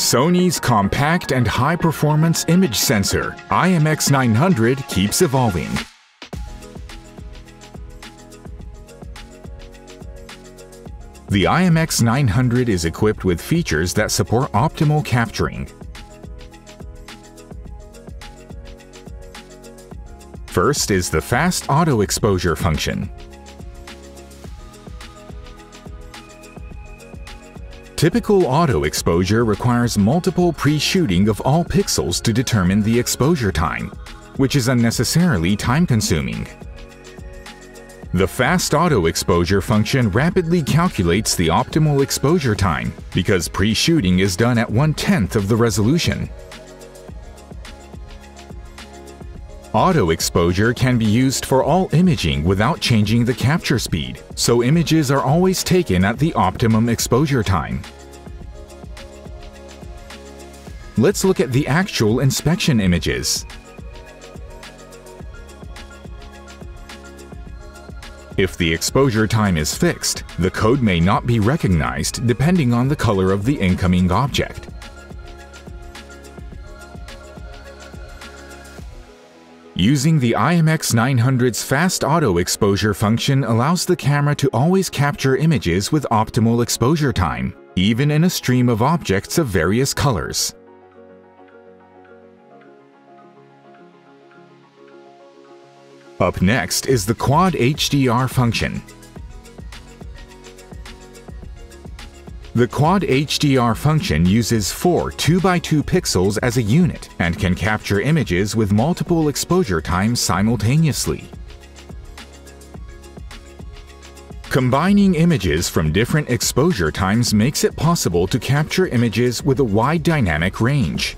Sony's compact and high-performance image sensor, IMX900 keeps evolving. The IMX900 is equipped with features that support optimal capturing. First is the fast auto exposure function. Typical auto exposure requires multiple pre-shooting of all pixels to determine the exposure time, which is unnecessarily time-consuming. The fast auto exposure function rapidly calculates the optimal exposure time because pre-shooting is done at one-tenth of the resolution. Auto exposure can be used for all imaging without changing the capture speed, so images are always taken at the optimum exposure time. Let's look at the actual inspection images. If the exposure time is fixed, the code may not be recognized depending on the color of the incoming object. Using the IMX900's Fast Auto Exposure function allows the camera to always capture images with optimal exposure time, even in a stream of objects of various colors. Up next is the Quad HDR function. The Quad HDR function uses four 2x2 pixels as a unit and can capture images with multiple exposure times simultaneously. Combining images from different exposure times makes it possible to capture images with a wide dynamic range.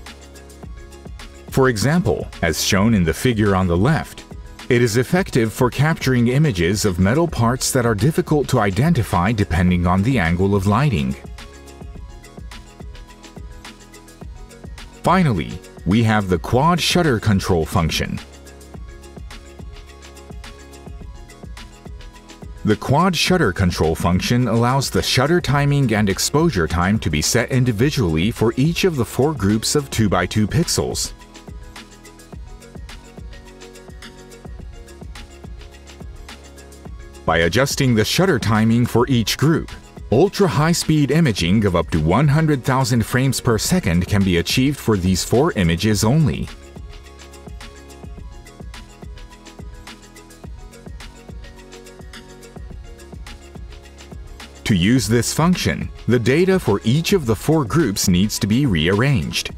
For example, as shown in the figure on the left, it is effective for capturing images of metal parts that are difficult to identify depending on the angle of lighting. Finally, we have the Quad Shutter Control function. The Quad Shutter Control function allows the shutter timing and exposure time to be set individually for each of the four groups of 2x2 pixels. By adjusting the shutter timing for each group, ultra-high-speed imaging of up to 100,000 frames per second can be achieved for these four images only. To use this function, the data for each of the four groups needs to be rearranged.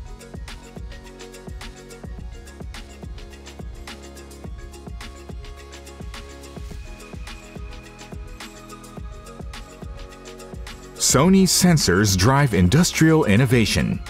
Sony's sensors drive industrial innovation.